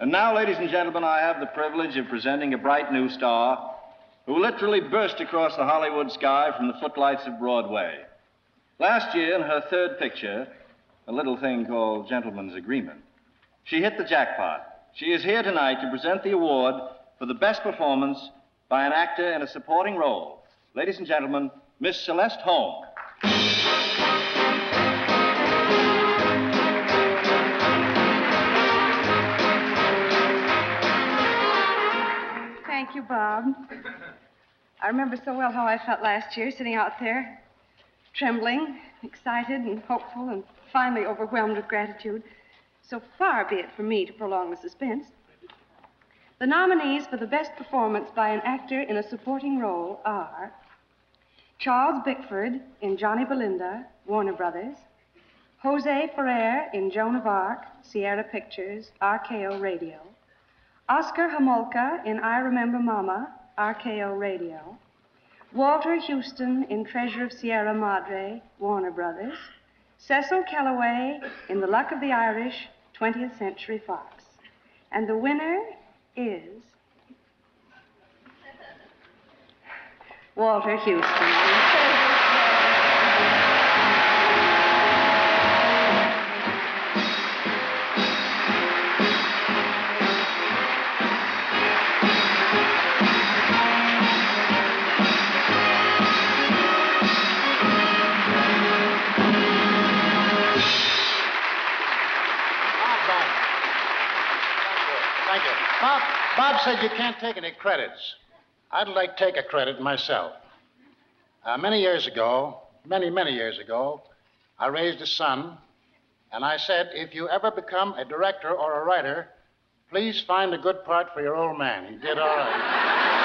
And now, ladies and gentlemen, I have the privilege of presenting a bright new star who literally burst across the Hollywood sky from the footlights of Broadway. Last year, in her third picture, a little thing called Gentleman's Agreement, she hit the jackpot. She is here tonight to present the award for the best performance by an actor in a supporting role. Ladies and gentlemen, Miss Celeste Holm. Thank you, Bob. I remember so well how I felt last year sitting out there, trembling, excited, and hopeful, and finally overwhelmed with gratitude. So far be it from me to prolong the suspense. The nominees for the best performance by an actor in a supporting role are Charles Bickford in Johnny Belinda, Warner Brothers, Jose Ferrer in Joan of Arc, Sierra Pictures, RKO Radio, Oscar Homolka in I Remember Mama, RKO Radio, Walter Huston in Treasure of Sierra Madre, Warner Brothers, Cecil Kellaway in The Luck of the Irish, 20th Century Fox. And the winner is Walter Huston. Thank you. Bob, Bob said you can't take any credits. I'd like to take a credit myself. Uh, many years ago, many, many years ago, I raised a son, and I said, if you ever become a director or a writer, please find a good part for your old man. He did all right.